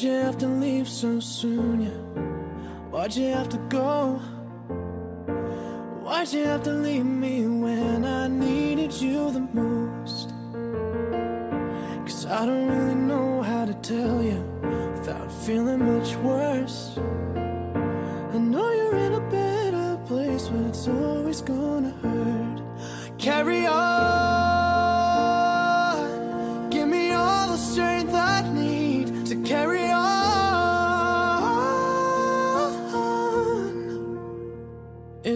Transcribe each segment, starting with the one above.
Why'd you have to leave so soon, yeah? Why'd you have to go? Why'd you have to leave me when I needed you the most? Cause I don't really know how to tell you without feeling much worse. I know you're in a better place, but it's always gonna hurt. Carry on,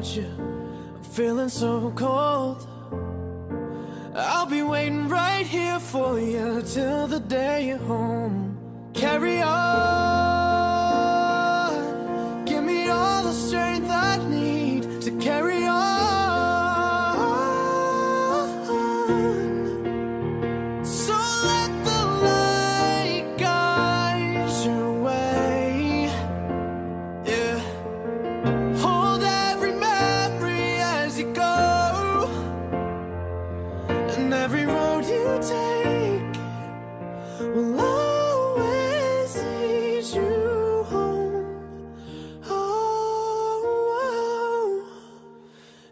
Without you? I'm feeling so cold. I'll be waiting right here for you till the day you're home. Carry on. Give me all the strength I need to carry on.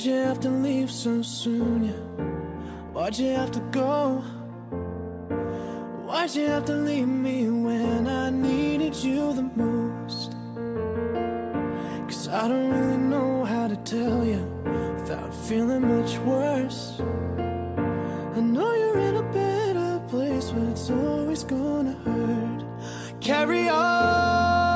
Why'd you have to leave so soon, yeah? Why'd you have to go? Why'd you have to leave me when I needed you the most? Cause I don't really know how to tell you without feeling much worse. I know you're in a better place, but it's always gonna hurt. Carry on.